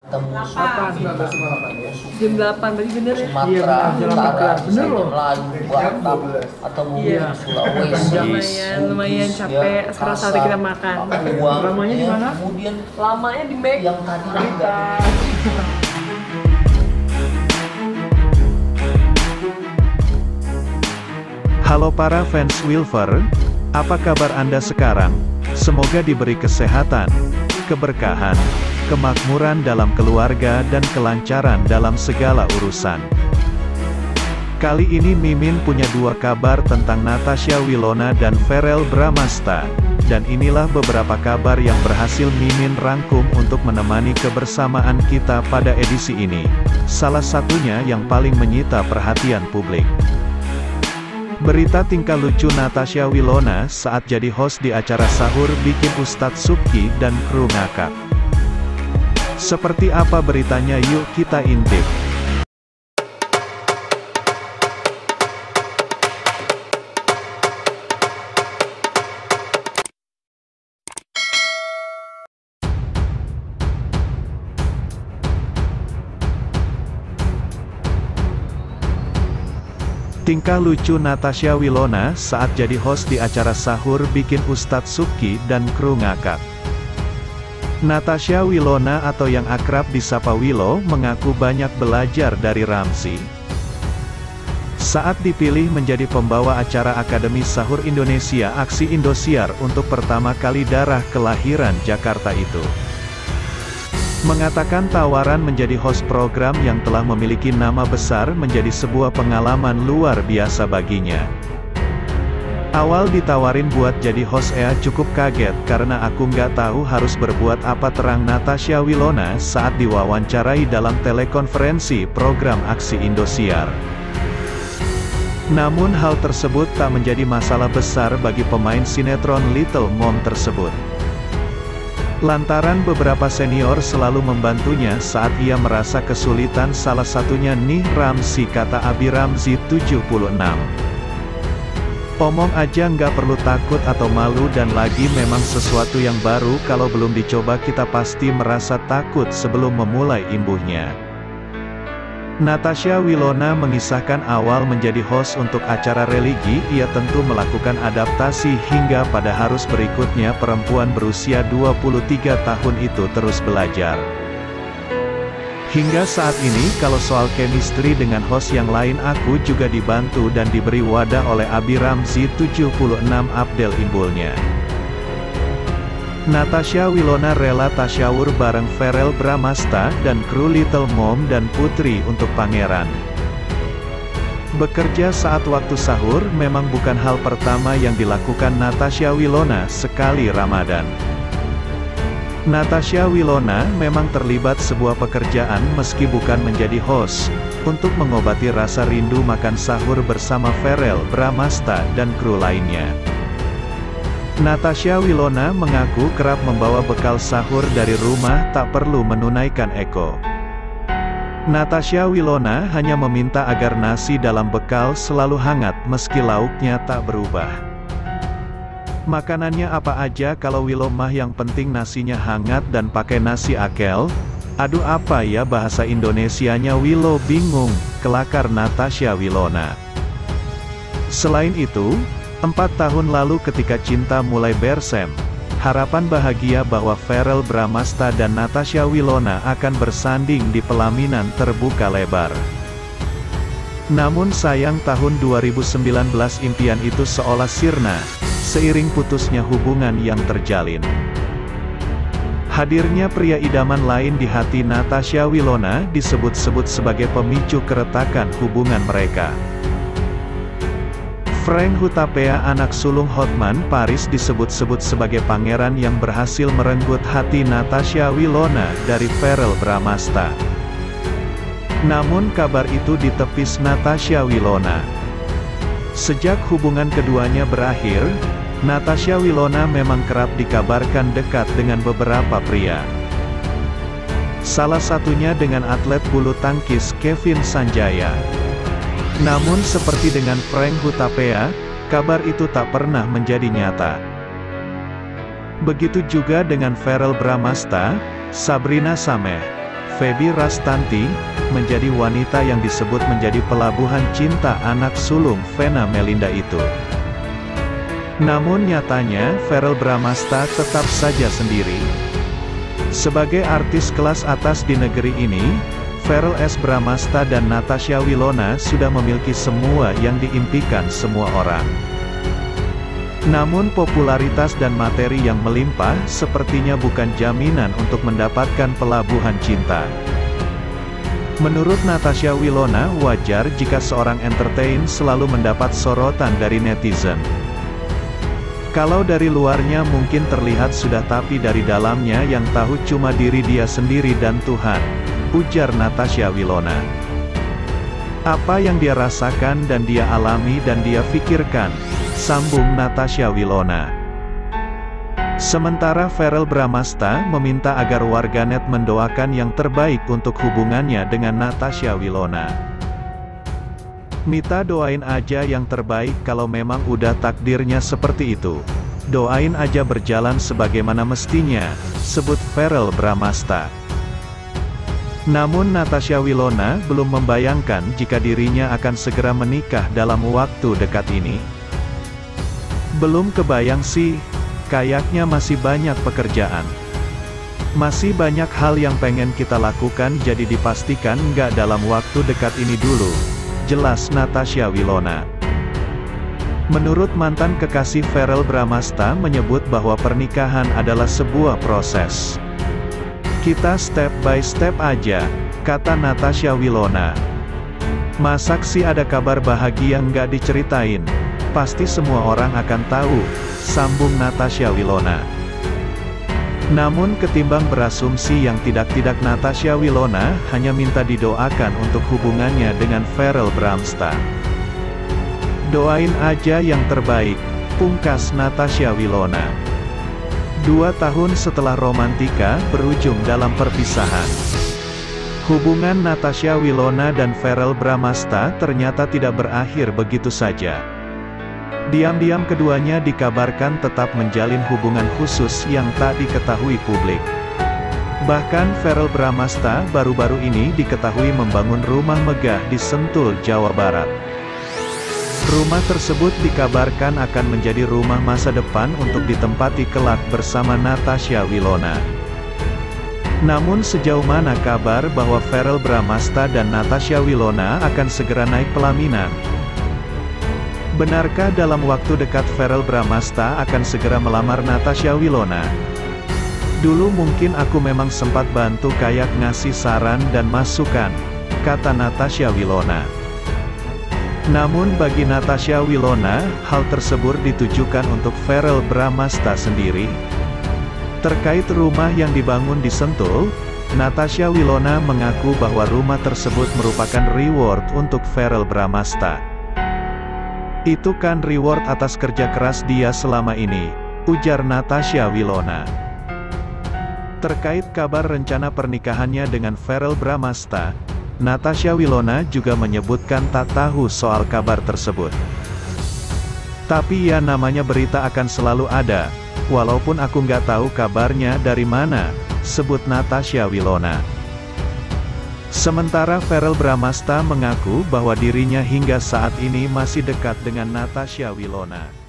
Ketemu Delapan. Jam 8 berarti bener ya? Iya, Sumatera benar, jam Utara, 12. Bener loh. Melayu, Batam, atau mungkin Iya. Sulawesi, Lumayan, lumayan capek ya, setelah Kasar, kita makan. Papua, Lamanya di ya, mana? Kemudian Lamanya di Mac. yang tadi juga Halo para fans Wilfer, apa kabar Anda sekarang? Semoga diberi kesehatan, keberkahan, kemakmuran dalam keluarga dan kelancaran dalam segala urusan. Kali ini Mimin punya dua kabar tentang Natasha Wilona dan Ferel Bramasta. Dan inilah beberapa kabar yang berhasil Mimin rangkum untuk menemani kebersamaan kita pada edisi ini. Salah satunya yang paling menyita perhatian publik. Berita tingkah lucu Natasha Wilona saat jadi host di acara sahur bikin Ustadz Subki dan kru ngakak. Seperti apa beritanya yuk kita intip. Tingkah lucu Natasha Wilona saat jadi host di acara sahur bikin Ustadz Subki dan kru ngakak. Natasha Wilona atau yang akrab disapa Willow mengaku banyak belajar dari Ramzi. Saat dipilih menjadi pembawa acara Akademi Sahur Indonesia Aksi Indosiar untuk pertama kali darah kelahiran Jakarta itu. Mengatakan tawaran menjadi host program yang telah memiliki nama besar menjadi sebuah pengalaman luar biasa baginya. Awal ditawarin buat jadi host Ea cukup kaget karena aku nggak tahu harus berbuat apa terang Natasha Wilona saat diwawancarai dalam telekonferensi program Aksi Indosiar. Namun hal tersebut tak menjadi masalah besar bagi pemain sinetron Little Mom tersebut. Lantaran beberapa senior selalu membantunya saat ia merasa kesulitan salah satunya nih Ramzi kata Abi Ramzi 76. Omong aja nggak perlu takut atau malu dan lagi memang sesuatu yang baru kalau belum dicoba kita pasti merasa takut sebelum memulai imbuhnya. Natasha Wilona mengisahkan awal menjadi host untuk acara religi, ia tentu melakukan adaptasi hingga pada harus berikutnya perempuan berusia 23 tahun itu terus belajar. Hingga saat ini kalau soal chemistry dengan host yang lain aku juga dibantu dan diberi wadah oleh Abi Ramzi 76 Abdel Imbulnya. Natasha Wilona rela tasyawur bareng Ferel Bramasta dan kru Little Mom dan Putri untuk pangeran. Bekerja saat waktu sahur memang bukan hal pertama yang dilakukan Natasha Wilona sekali Ramadan. Natasha Wilona memang terlibat sebuah pekerjaan meski bukan menjadi host, untuk mengobati rasa rindu makan sahur bersama Ferel Bramasta dan kru lainnya. Natasha Wilona mengaku kerap membawa bekal sahur dari rumah tak perlu menunaikan eko. Natasha Wilona hanya meminta agar nasi dalam bekal selalu hangat meski lauknya tak berubah. Makanannya apa aja kalau Willow mah yang penting nasinya hangat dan pakai nasi akel? Aduh apa ya bahasa Indonesianya Willow bingung, kelakar Natasha Wilona. Selain itu, empat tahun lalu ketika cinta mulai bersem, harapan bahagia bahwa Ferel Bramasta dan Natasha Wilona akan bersanding di pelaminan terbuka lebar. Namun sayang tahun 2019 impian itu seolah sirna, seiring putusnya hubungan yang terjalin. Hadirnya pria idaman lain di hati Natasha Wilona disebut-sebut sebagai pemicu keretakan hubungan mereka. Frank Hutapea anak sulung Hotman Paris disebut-sebut sebagai pangeran yang berhasil merenggut hati Natasha Wilona dari Ferel Bramasta. Namun kabar itu ditepis Natasha Wilona. Sejak hubungan keduanya berakhir, Natasha Wilona memang kerap dikabarkan dekat dengan beberapa pria. Salah satunya dengan atlet bulu tangkis Kevin Sanjaya. Namun seperti dengan Frank Hutapea, kabar itu tak pernah menjadi nyata. Begitu juga dengan Ferel Bramasta, Sabrina Sameh, Feby Rastanti, menjadi wanita yang disebut menjadi pelabuhan cinta anak sulung Vena Melinda itu. Namun nyatanya, Ferel Bramasta tetap saja sendiri. Sebagai artis kelas atas di negeri ini, Ferel S. Bramasta dan Natasha Wilona sudah memiliki semua yang diimpikan semua orang. Namun popularitas dan materi yang melimpah sepertinya bukan jaminan untuk mendapatkan pelabuhan cinta. Menurut Natasha Wilona, wajar jika seorang entertain selalu mendapat sorotan dari netizen. Kalau dari luarnya mungkin terlihat sudah tapi dari dalamnya yang tahu cuma diri dia sendiri dan Tuhan, ujar Natasha Wilona. Apa yang dia rasakan dan dia alami dan dia pikirkan, sambung Natasha Wilona. Sementara Ferel Bramasta meminta agar warganet mendoakan yang terbaik untuk hubungannya dengan Natasha Wilona. Mita doain aja yang terbaik kalau memang udah takdirnya seperti itu. Doain aja berjalan sebagaimana mestinya, sebut Ferel Bramasta. Namun Natasha Wilona belum membayangkan jika dirinya akan segera menikah dalam waktu dekat ini. Belum kebayang sih, kayaknya masih banyak pekerjaan. Masih banyak hal yang pengen kita lakukan jadi dipastikan nggak dalam waktu dekat ini dulu. Jelas Natasha Wilona. Menurut mantan kekasih Ferel Bramasta menyebut bahwa pernikahan adalah sebuah proses. Kita step by step aja, kata Natasha Wilona. Masak sih ada kabar bahagia nggak diceritain, pasti semua orang akan tahu, sambung Natasha Wilona. Namun ketimbang berasumsi yang tidak-tidak Natasha Wilona hanya minta didoakan untuk hubungannya dengan Ferel Bramsta. Doain aja yang terbaik, pungkas Natasha Wilona. Dua tahun setelah romantika berujung dalam perpisahan. Hubungan Natasha Wilona dan Ferel Bramasta ternyata tidak berakhir begitu saja. Diam-diam keduanya dikabarkan tetap menjalin hubungan khusus yang tak diketahui publik. Bahkan Ferel Bramasta baru-baru ini diketahui membangun rumah megah di Sentul, Jawa Barat. Rumah tersebut dikabarkan akan menjadi rumah masa depan untuk ditempati kelak bersama Natasha Wilona. Namun sejauh mana kabar bahwa Ferel Bramasta dan Natasha Wilona akan segera naik pelaminan? Benarkah dalam waktu dekat Ferel Bramasta akan segera melamar Natasha Wilona? Dulu mungkin aku memang sempat bantu kayak ngasih saran dan masukan, kata Natasha Wilona. Namun bagi Natasha Wilona, hal tersebut ditujukan untuk Ferel Bramasta sendiri. Terkait rumah yang dibangun di Sentul, Natasha Wilona mengaku bahwa rumah tersebut merupakan reward untuk Ferel Bramasta. Itu kan reward atas kerja keras dia selama ini, ujar Natasha Wilona. Terkait kabar rencana pernikahannya dengan Ferel Bramasta, Natasha Wilona juga menyebutkan tak tahu soal kabar tersebut. Tapi ya namanya berita akan selalu ada, walaupun aku nggak tahu kabarnya dari mana, sebut Natasha Wilona. Sementara Ferel Bramasta mengaku bahwa dirinya hingga saat ini masih dekat dengan Natasha Wilona.